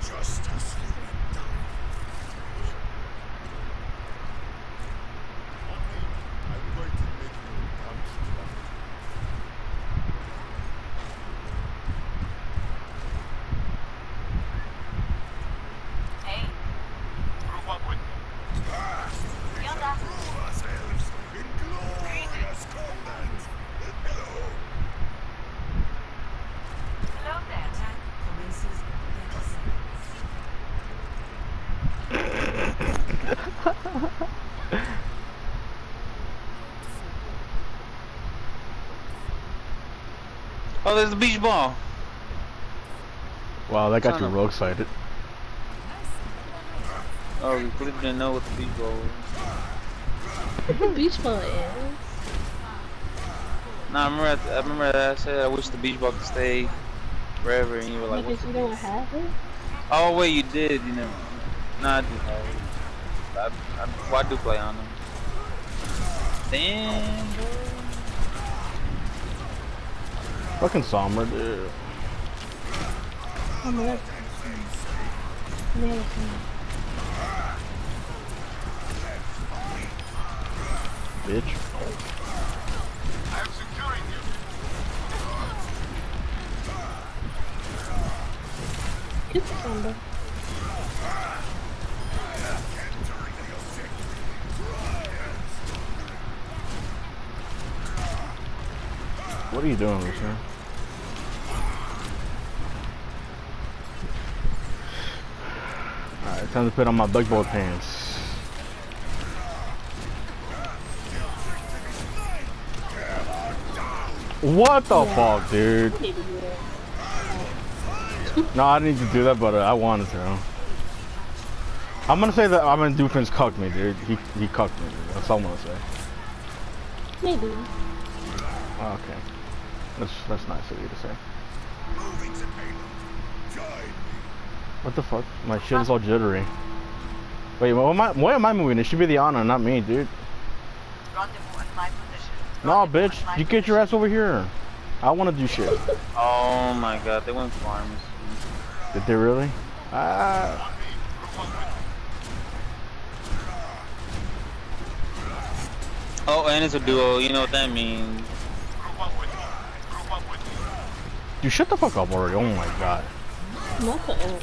Just as you went down. I'm going to make you count trouble. Hey, Group up with me. Yonda. Ourselves in glorious combat. Hello. Hello there. Attack commences in 30 seconds. Oh, there's the beach ball. Wow, that got you real excited. Oh, we clearly didn't know what the beach ball was. The beach ball is. Nah, I remember, I, I remember that I said I wish the beach ball could stay forever, and you were like, Because what's you the don't have it? Oh wait, you did. You know. Nah, I do have it. I, I, well, I do play on them. Damn. Fucking Sombra, dude. Bitch. I'm securing you. Get the thunder. What are you doing, Lucian? Time to put on my bug boy pants. What the fuck, dude? Need to do it. No, I didn't need to do that, but uh, I wanted to. I'm gonna say that I'm gonna Doofense cucked me, dude. He he cucked me. Dude. That's all I'm gonna say. Maybe. Oh, okay. That's that's nice of you to say. What the fuck? My shit is all jittery. Wait, what am I? Why am I moving? It should be the honor, not me, dude. Rendezvous at my position. No, Rendezvous bitch, at my you get your ass over here. I want to do shit. Oh my God, they went farms. Did they really? Ah. Oh, and it's a duo. You know what that means? Group up with me. Group up with me. You shut the fuck up already. Oh my god. Not the ult.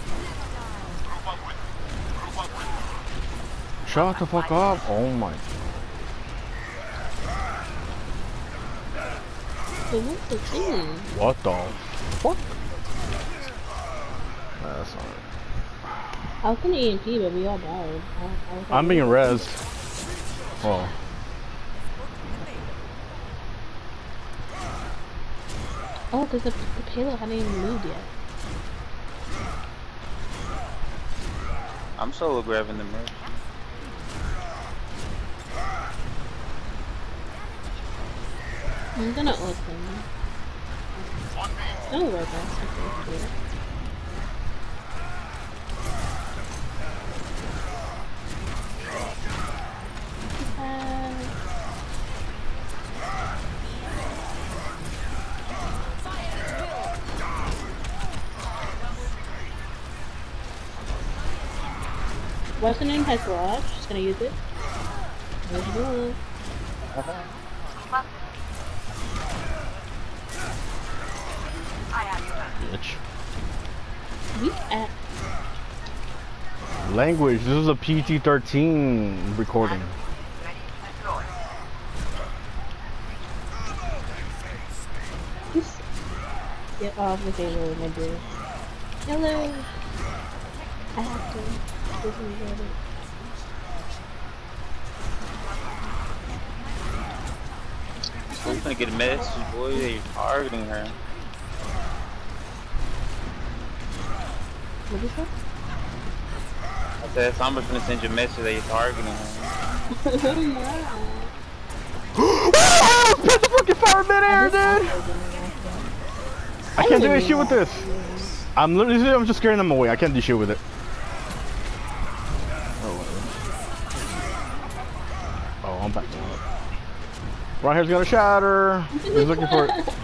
Group up with me. Group up with me. Shut the fuck up. Oh my. But what's the thing? What the fuck? That's not. I was gonna EMP, but we all died. I, I I'm being res. Oh. Oh, because the, the payload hadn't even moved yet. I'm solo grabbing the merch. I'm gonna. Don't worry, guys. I it. Uh, What's the name has garage? Just gonna use it. Where's the you done. Bitch. We at Language. This is a PG-13 recording. Ready to deploy. this. Get off the table, my dear. Hello. I have to. This is it- I'm gonna get a message, boy. that You're targeting her. What is that? I said, somebody's gonna send you a message that you're targeting her. oh my. Put the fucking fire mid-air, dude! I can't do any shit with this. I'm literally, I'm just scaring them away. I can't do shit with it. Oh, oh I'm back. Right here's gonna shatter. He's looking for it.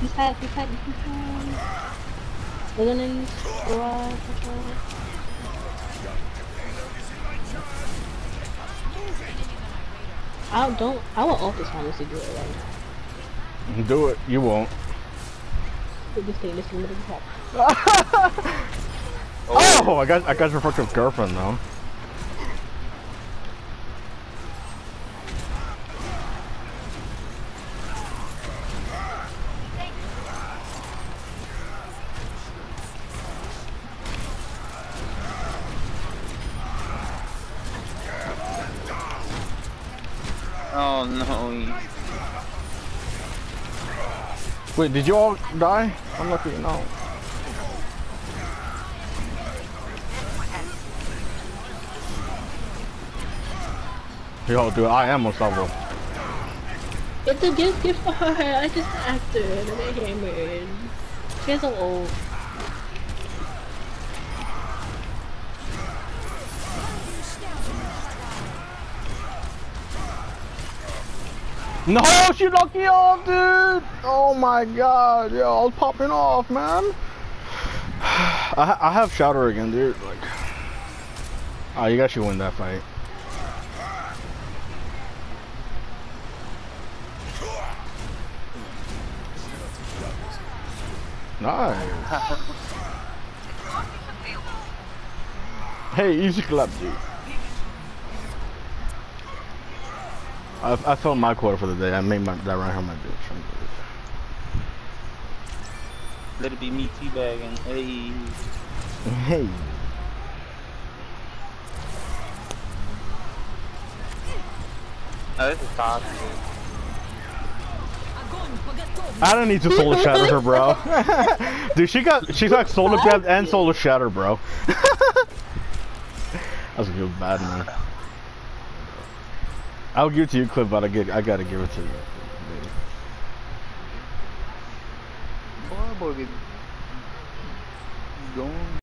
He's had, he's had, he's had. We're gonna use garage. I don't. I want all Office honestly do it right now. Do it. You won't. This thing, this thing, this thing. Oh, I got I got your fucking girlfriend though. Oh no. Wait, did you all die? I'm lucky. No. Yo, dude, I am a unstoppable. It's a gift gift for her. I just acted and I hammered. She's so old. No, she knocked me off, dude. Oh my god, yo, I was popping off, man. I I have Shatter again, dude. Like, oh, you guys should win that fight. Nice. Hey, easy clap, dude. I, I filled my quota for the day. I made my that right here my bitch. Let it be me teabagging. Hey. Hey. Oh, this is toxic. I don't need to solar shatter her, bro. Dude, she got she got solar grabbed and solar shatter, bro. That's a good bad man. I'll give it to you, Clip, but I get I gotta give it to you. Boy, boy, get going.